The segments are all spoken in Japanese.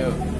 Yeah.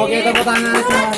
OK とボタンがです。